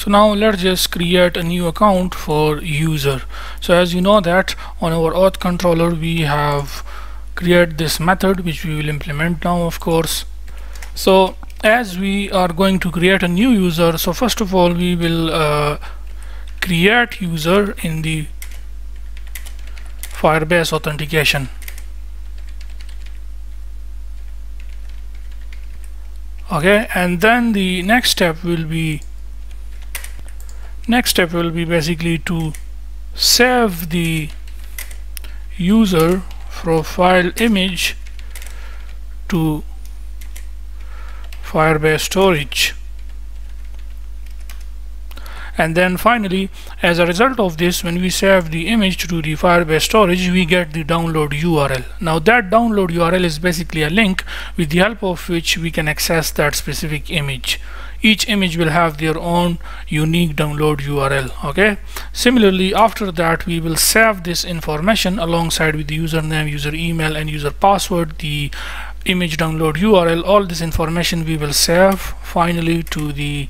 so now let's just create a new account for user. So as you know that on our auth controller we have create this method which we will implement now of course. So as we are going to create a new user so first of all we will uh, create user in the Firebase authentication. Okay and then the next step will be next step will be basically to save the user profile image to Firebase storage. And then finally as a result of this when we save the image to the Firebase storage we get the download URL now that download URL is basically a link with the help of which we can access that specific image each image will have their own unique download URL okay? Similarly after that we will save this information alongside with the username user email and user password the image download URL all this information we will save finally to the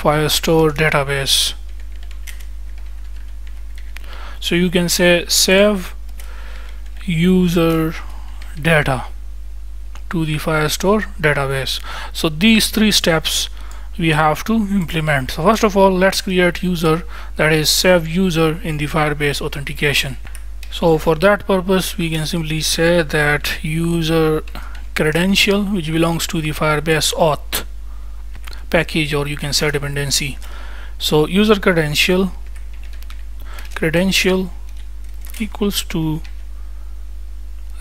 Firestore database. So you can say save user data to the Firestore database. So these three steps we have to implement. So first of all let's create user that is save user in the Firebase authentication. So for that purpose we can simply say that user credential which belongs to the Firebase auth package or you can say dependency. So user credential credential equals to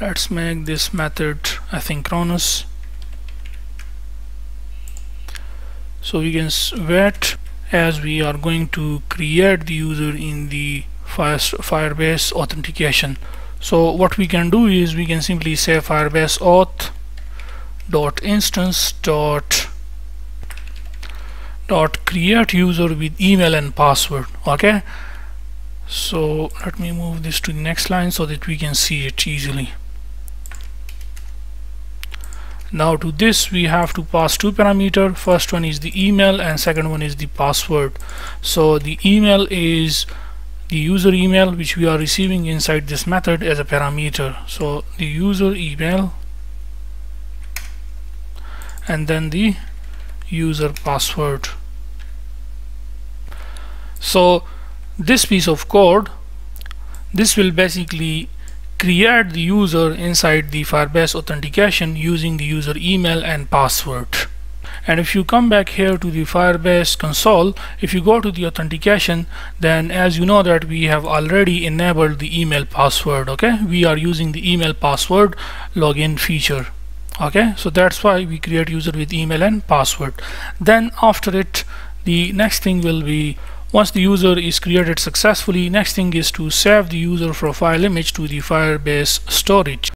let's make this method asynchronous so we can wait as we are going to create the user in the Fire, Firebase authentication. So what we can do is we can simply say Firebase auth dot instance dot dot create user with email and password. Okay? So let me move this to the next line so that we can see it easily now to this we have to pass two parameter. First one is the email and second one is the password. So the email is the user email which we are receiving inside this method as a parameter. So the user email and then the user password. So this piece of code this will basically create the user inside the Firebase authentication using the user email and password. And if you come back here to the Firebase console if you go to the authentication then as you know that we have already enabled the email password okay? We are using the email password login feature okay? So that's why we create user with email and password. Then after it the next thing will be once the user is created successfully, next thing is to save the user profile image to the Firebase storage.